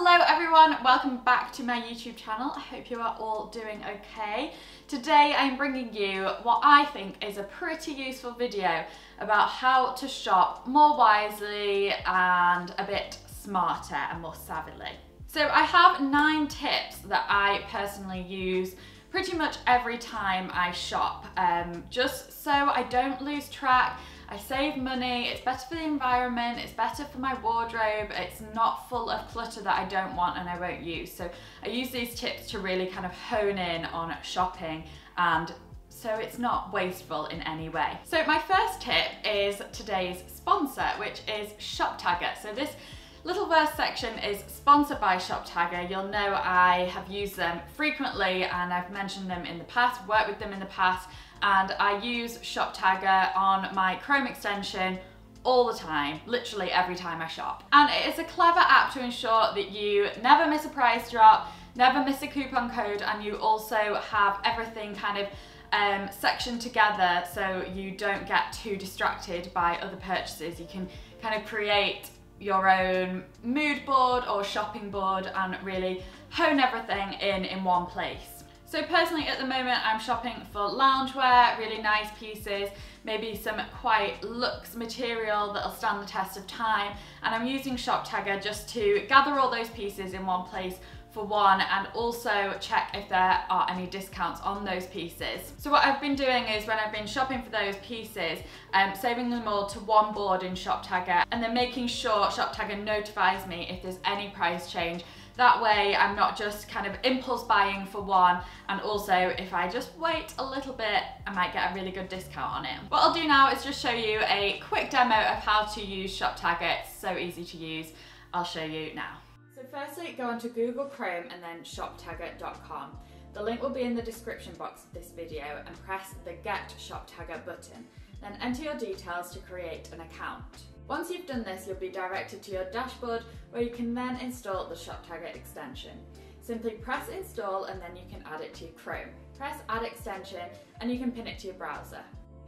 Hello everyone, welcome back to my YouTube channel. I hope you are all doing okay. Today I'm bringing you what I think is a pretty useful video about how to shop more wisely and a bit smarter and more savvily. So I have nine tips that I personally use pretty much every time I shop, um, just so I don't lose track I save money, it's better for the environment, it's better for my wardrobe, it's not full of clutter that I don't want and I won't use. So I use these tips to really kind of hone in on shopping and so it's not wasteful in any way. So my first tip is today's sponsor, which is Shoptagr. So this little verse section is sponsored by Shoptagr. You'll know I have used them frequently and I've mentioned them in the past, worked with them in the past, and I use Shoptagr on my Chrome extension all the time, literally every time I shop. And it is a clever app to ensure that you never miss a price drop, never miss a coupon code, and you also have everything kind of um, sectioned together so you don't get too distracted by other purchases. You can kind of create your own mood board or shopping board and really hone everything in in one place. So personally at the moment I'm shopping for loungewear, really nice pieces, maybe some quite luxe material that'll stand the test of time and I'm using Shoptagr just to gather all those pieces in one place for one and also check if there are any discounts on those pieces. So what I've been doing is when I've been shopping for those pieces, um, saving them all to one board in Shoptagr and then making sure Shoptagr notifies me if there's any price change that way I'm not just kind of impulse buying for one and also if I just wait a little bit I might get a really good discount on it. What I'll do now is just show you a quick demo of how to use Shoptagr. It's so easy to use. I'll show you now. So firstly go onto Google Chrome and then shoptagr.com. The link will be in the description box of this video and press the Get Shoptagr button. Then enter your details to create an account. Once you've done this, you'll be directed to your dashboard where you can then install the Shop Shoptagr extension. Simply press install and then you can add it to your Chrome. Press add extension and you can pin it to your browser.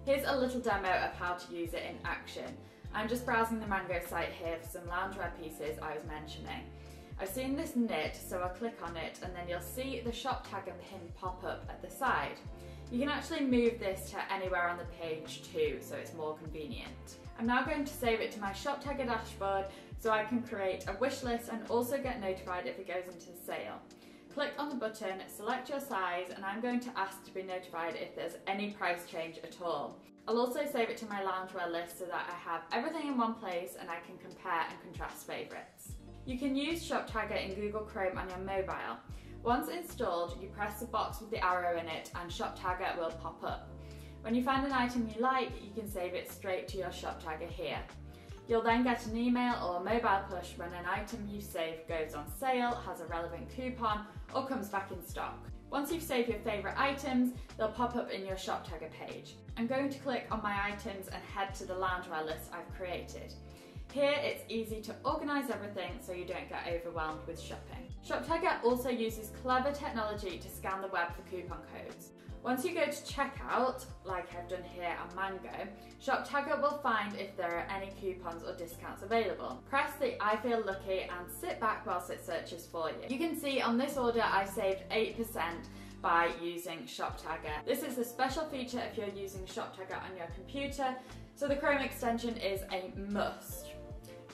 Here's a little demo of how to use it in action. I'm just browsing the Mango site here for some loungewear pieces I was mentioning. I've seen this knit, so I'll click on it and then you'll see the Shoptagr pin pop up at the side. You can actually move this to anywhere on the page too, so it's more convenient. I'm now going to save it to my Shoptagr dashboard so I can create a wish list and also get notified if it goes into sale. Click on the button, select your size, and I'm going to ask to be notified if there's any price change at all. I'll also save it to my loungewear list so that I have everything in one place and I can compare and contrast favourites. You can use Shoptagr in Google Chrome on your mobile. Once installed, you press the box with the arrow in it and Shoptagr will pop up. When you find an item you like, you can save it straight to your Shoptagr here. You'll then get an email or a mobile push when an item you save goes on sale, has a relevant coupon, or comes back in stock. Once you've saved your favourite items, they'll pop up in your Shoptagr page. I'm going to click on my items and head to the loungewear list I've created. Here it's easy to organise everything so you don't get overwhelmed with shopping. Shoptagr also uses clever technology to scan the web for coupon codes. Once you go to checkout, like I've done here on Mango, Shoptagr will find if there are any coupons or discounts available. Press the I feel lucky and sit back whilst it searches for you. You can see on this order I saved 8% by using Shoptagr. This is a special feature if you're using Shoptagr on your computer, so the Chrome extension is a must.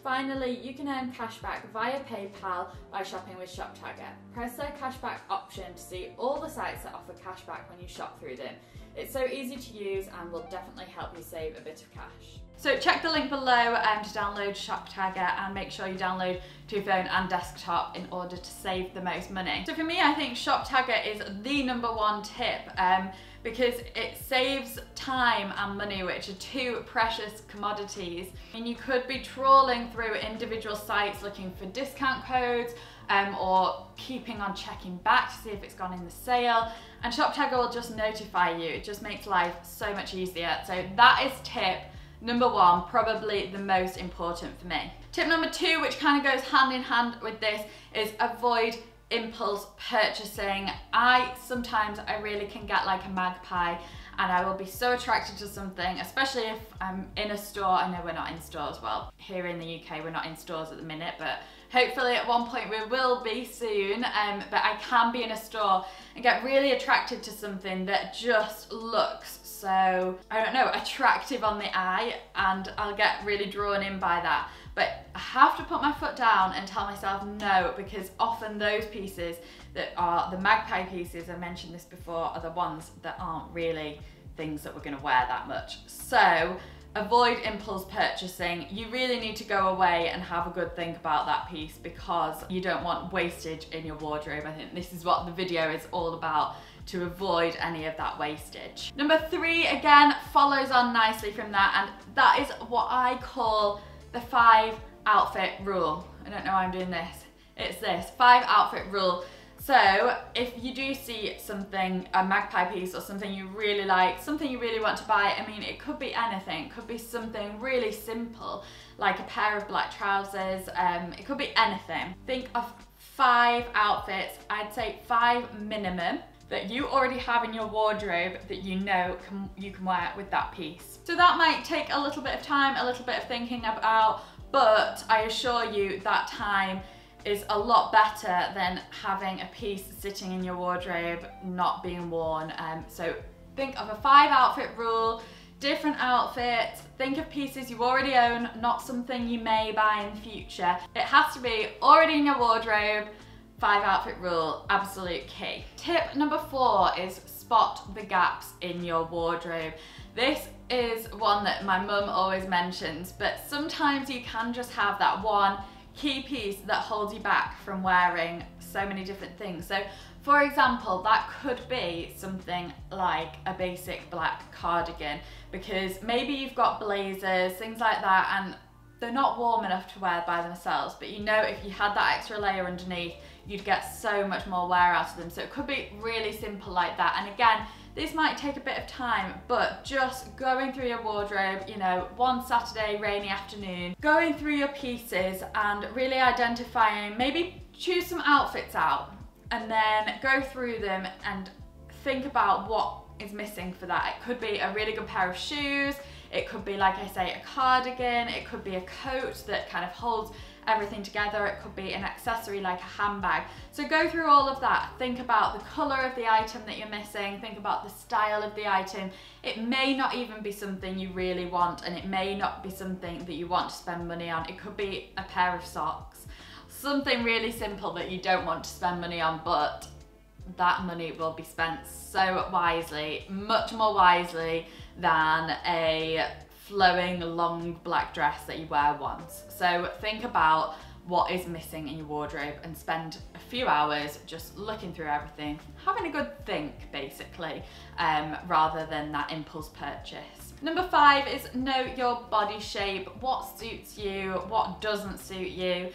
Finally, you can earn cashback via PayPal by shopping with Shoptagr. Press the cashback option to see all the sites that offer cashback when you shop through them. It's so easy to use and will definitely help you save a bit of cash. So check the link below um, to download Shoptagr and make sure you download to your phone and desktop in order to save the most money. So for me, I think Shoptagr is the number one tip. Um, because it saves time and money, which are two precious commodities. And you could be trawling through individual sites looking for discount codes um, or keeping on checking back to see if it's gone in the sale. And Shoptagr will just notify you. It just makes life so much easier. So that is tip number one, probably the most important for me. Tip number two, which kind of goes hand in hand with this, is avoid impulse purchasing. I sometimes I really can get like a magpie and I will be so attracted to something, especially if I'm in a store. I know we're not in stores. Well, here in the UK, we're not in stores at the minute, but Hopefully at one point we will be soon, um, but I can be in a store and get really attracted to something that just looks so, I don't know, attractive on the eye and I'll get really drawn in by that. But I have to put my foot down and tell myself no because often those pieces that are the magpie pieces, I mentioned this before, are the ones that aren't really things that we're gonna wear that much. So avoid impulse purchasing. You really need to go away and have a good think about that piece because you don't want wastage in your wardrobe. I think this is what the video is all about to avoid any of that wastage. Number three, again, follows on nicely from that and that is what I call the five outfit rule. I don't know why I'm doing this. It's this, five outfit rule. So if you do see something, a magpie piece or something you really like, something you really want to buy, I mean, it could be anything. It could be something really simple, like a pair of black trousers. Um, it could be anything. Think of five outfits, I'd say five minimum that you already have in your wardrobe that you know can, you can wear with that piece. So that might take a little bit of time, a little bit of thinking about, but I assure you that time is a lot better than having a piece sitting in your wardrobe not being worn. Um, so think of a five outfit rule, different outfits, think of pieces you already own, not something you may buy in the future. It has to be already in your wardrobe, five outfit rule, absolute key. Tip number four is spot the gaps in your wardrobe. This is one that my mum always mentions, but sometimes you can just have that one key piece that holds you back from wearing so many different things. So for example, that could be something like a basic black cardigan because maybe you've got blazers, things like that, and they're not warm enough to wear by themselves, but you know if you had that extra layer underneath, you'd get so much more wear out of them. So it could be really simple like that. And again, this might take a bit of time, but just going through your wardrobe, you know, one Saturday rainy afternoon, going through your pieces and really identifying, maybe choose some outfits out and then go through them and think about what is missing for that. It could be a really good pair of shoes, it could be, like I say, a cardigan, it could be a coat that kind of holds everything together. It could be an accessory like a handbag. So go through all of that. Think about the color of the item that you're missing. Think about the style of the item. It may not even be something you really want and it may not be something that you want to spend money on. It could be a pair of socks. Something really simple that you don't want to spend money on but that money will be spent so wisely, much more wisely than a flowing long black dress that you wear once. So think about what is missing in your wardrobe and spend a few hours just looking through everything, having a good think basically, um, rather than that impulse purchase. Number five is know your body shape, what suits you, what doesn't suit you.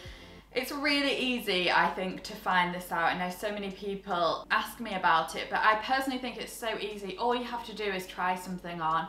It's really easy, I think, to find this out. I know so many people ask me about it, but I personally think it's so easy. All you have to do is try something on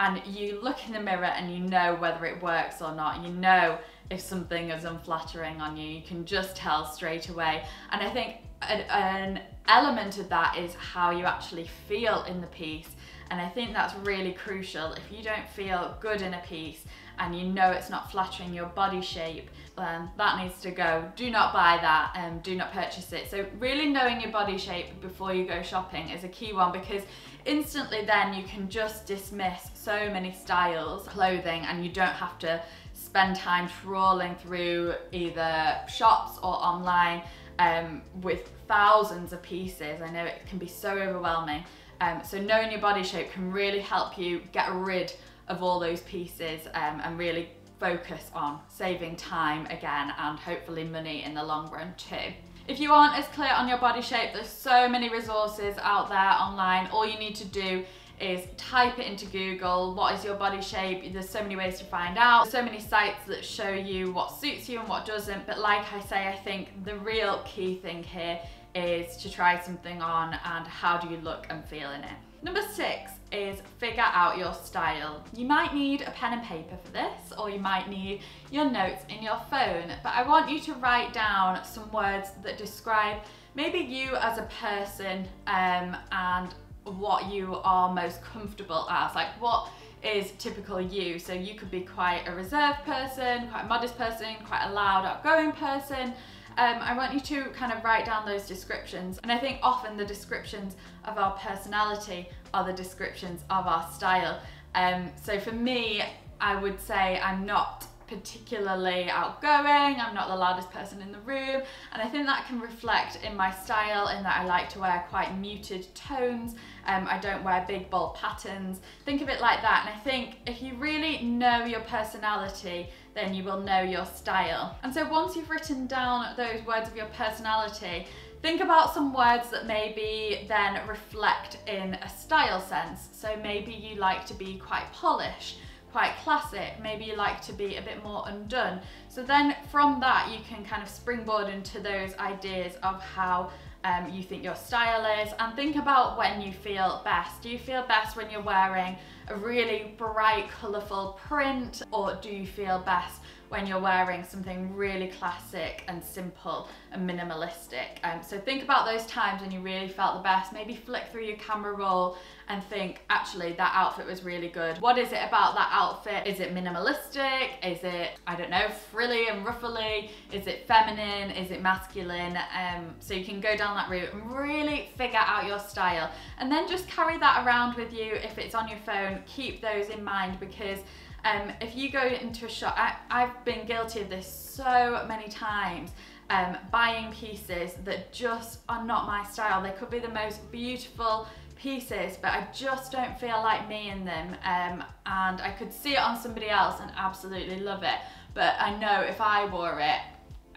and you look in the mirror and you know whether it works or not. You know if something is unflattering on you. You can just tell straight away. And I think an, element of that is how you actually feel in the piece. And I think that's really crucial. If you don't feel good in a piece and you know it's not flattering your body shape, then that needs to go. Do not buy that and um, do not purchase it. So really knowing your body shape before you go shopping is a key one because instantly then you can just dismiss so many styles clothing and you don't have to spend time trawling through either shops or online um, with thousands of pieces. I know it can be so overwhelming. Um, so knowing your body shape can really help you get rid of all those pieces um, and really focus on saving time again and hopefully money in the long run too. If you aren't as clear on your body shape, there's so many resources out there online. All you need to do is type it into Google, what is your body shape? There's so many ways to find out. So many sites that show you what suits you and what doesn't. But like I say, I think the real key thing here is to try something on and how do you look and feel in it. Number six is figure out your style. You might need a pen and paper for this, or you might need your notes in your phone, but I want you to write down some words that describe maybe you as a person um, and what you are most comfortable as. Like what is typical you. So you could be quite a reserved person, quite a modest person, quite a loud, outgoing person. Um, I want you to kind of write down those descriptions. And I think often the descriptions of our personality are the descriptions of our style. Um, so for me, I would say I'm not particularly outgoing, I'm not the loudest person in the room, and I think that can reflect in my style in that I like to wear quite muted tones, um, I don't wear big bold patterns. Think of it like that, and I think if you really know your personality, then you will know your style. And so once you've written down those words of your personality, Think about some words that maybe then reflect in a style sense. So maybe you like to be quite polished, quite classic, maybe you like to be a bit more undone. So then from that you can kind of springboard into those ideas of how um, you think your style is and think about when you feel best. Do you feel best when you're wearing a really bright colourful print or do you feel best when you're wearing something really classic and simple and minimalistic. Um, so think about those times when you really felt the best. Maybe flick through your camera roll and think, actually, that outfit was really good. What is it about that outfit? Is it minimalistic? Is it, I don't know, frilly and ruffly? Is it feminine? Is it masculine? Um, so you can go down that route and really figure out your style. And then just carry that around with you. If it's on your phone, keep those in mind because um, if you go into a shop, I, I've been guilty of this so many times, um, buying pieces that just are not my style. They could be the most beautiful pieces, but I just don't feel like me in them. Um, and I could see it on somebody else and absolutely love it. But I know if I wore it,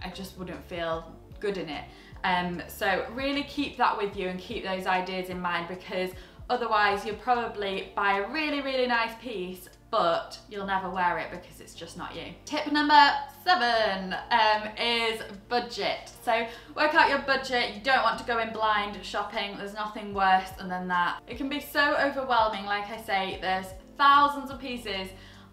I just wouldn't feel good in it. Um, so really keep that with you and keep those ideas in mind because otherwise you'll probably buy a really, really nice piece but you'll never wear it because it's just not you. Tip number seven um, is budget. So work out your budget. You don't want to go in blind shopping. There's nothing worse than that. It can be so overwhelming. Like I say, there's thousands of pieces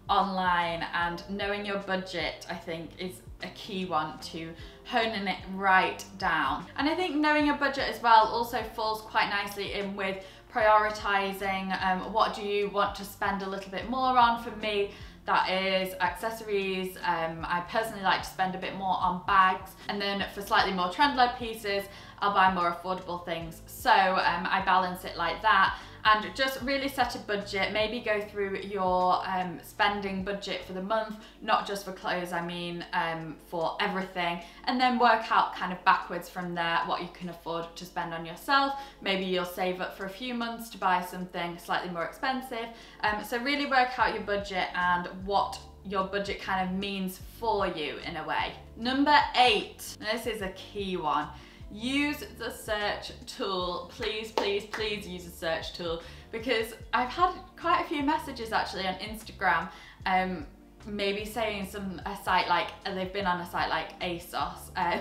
online and knowing your budget, I think, is a key one to honing it right down. And I think knowing your budget as well also falls quite nicely in with prioritizing um, what do you want to spend a little bit more on. For me, that is accessories. Um, I personally like to spend a bit more on bags. And then for slightly more trend-led pieces, I'll buy more affordable things. So um, I balance it like that and just really set a budget. Maybe go through your um, spending budget for the month, not just for clothes, I mean um, for everything, and then work out kind of backwards from there what you can afford to spend on yourself. Maybe you'll save up for a few months to buy something slightly more expensive. Um, so really work out your budget and what your budget kind of means for you in a way. Number eight, this is a key one use the search tool. Please, please, please use the search tool because I've had quite a few messages actually on Instagram um, maybe saying some a site like they've been on a site like ASOS. Um,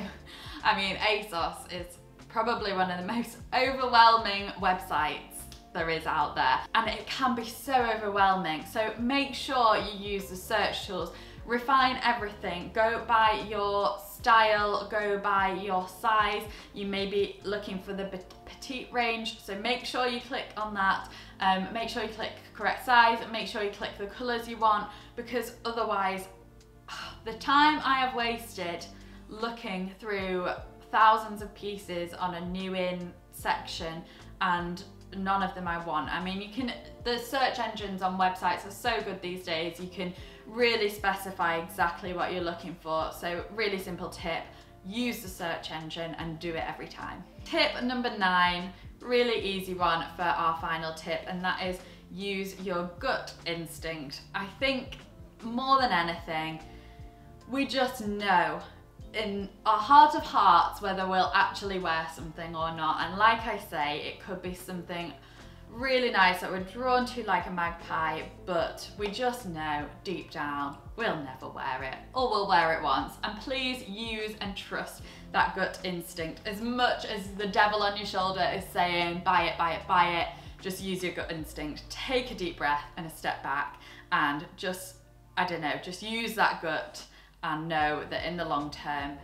I mean ASOS is probably one of the most overwhelming websites there is out there and it can be so overwhelming so make sure you use the search tools refine everything go by your style, go by your size. You may be looking for the petite range, so make sure you click on that. Um, make sure you click correct size, make sure you click the colours you want, because otherwise, the time I have wasted looking through thousands of pieces on a new in section and none of them I want. I mean, you can, the search engines on websites are so good these days. You can really specify exactly what you're looking for. So really simple tip, use the search engine and do it every time. Tip number nine, really easy one for our final tip, and that is use your gut instinct. I think more than anything, we just know in our heart of hearts whether we'll actually wear something or not. And like I say, it could be something really nice that we're drawn to like a magpie, but we just know deep down we'll never wear it or we'll wear it once. And please use and trust that gut instinct as much as the devil on your shoulder is saying buy it, buy it, buy it. Just use your gut instinct. Take a deep breath and a step back and just, I don't know, just use that gut and know that in the long term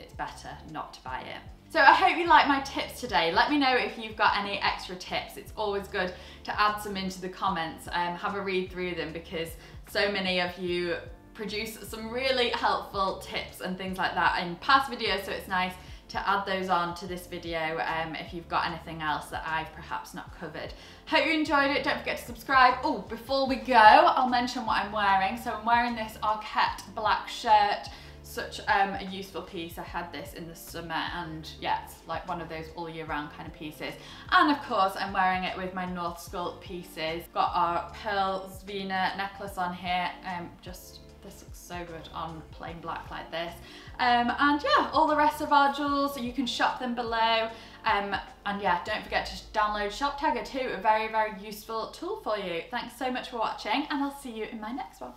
it's better not to buy it. So I hope you like my tips today. Let me know if you've got any extra tips. It's always good to add some into the comments and um, have a read through them because so many of you produce some really helpful tips and things like that in past videos so it's nice to add those on to this video um, if you've got anything else that I've perhaps not covered. Hope you enjoyed it, don't forget to subscribe. Oh, before we go, I'll mention what I'm wearing. So I'm wearing this Arket black shirt such um, a useful piece. I had this in the summer and yeah, it's like one of those all year round kind of pieces. And of course, I'm wearing it with my Northskull pieces. Got our Pearl Zwina necklace on here, um, just this looks so good on plain black like this. Um, and yeah, all the rest of our jewels, you can shop them below. Um, and yeah, don't forget to download Shoptagr too, a very, very useful tool for you. Thanks so much for watching and I'll see you in my next one.